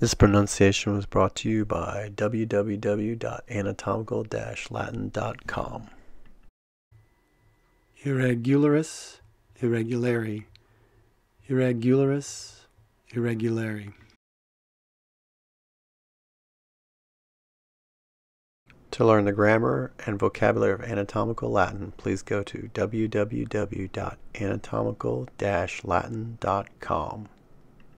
This pronunciation was brought to you by www.anatomical-latin.com. Irregularis, irregulare, irregularis, irregulare. To learn the grammar and vocabulary of anatomical Latin, please go to www.anatomical-latin.com.